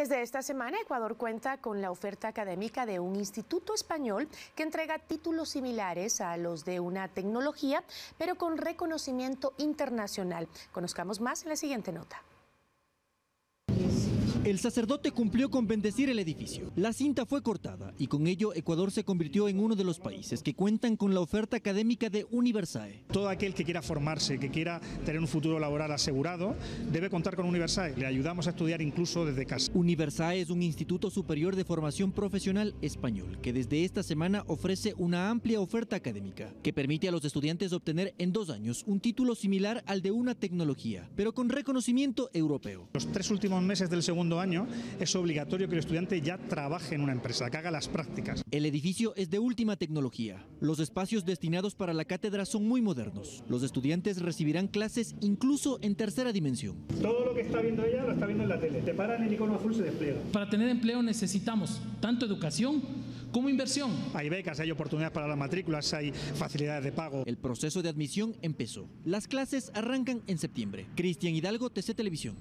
desde esta semana Ecuador cuenta con la oferta académica de un instituto español que entrega títulos similares a los de una tecnología, pero con reconocimiento internacional. Conozcamos más en la siguiente nota. El sacerdote cumplió con bendecir el edificio. La cinta fue cortada y con ello Ecuador se convirtió en uno de los países que cuentan con la oferta académica de Universae. Todo aquel que quiera formarse, que quiera tener un futuro laboral asegurado, debe contar con Universae. Le ayudamos a estudiar incluso desde casa. Universae es un instituto superior de formación profesional español que desde esta semana ofrece una amplia oferta académica que permite a los estudiantes obtener en dos años un título similar al de una tecnología, pero con reconocimiento europeo. Los tres últimos meses del segundo año es obligatorio que el estudiante ya trabaje en una empresa, que haga las prácticas. El edificio es de última tecnología. Los espacios destinados para la cátedra son muy modernos. Los estudiantes recibirán clases incluso en tercera dimensión. Todo lo que está viendo ella lo está viendo en la tele. Te paran el icono azul, se despliega. Para tener empleo necesitamos tanto educación como inversión. Hay becas, hay oportunidades para las matrículas, hay facilidades de pago. El proceso de admisión empezó. Las clases arrancan en septiembre. Cristian Hidalgo, TC Televisión.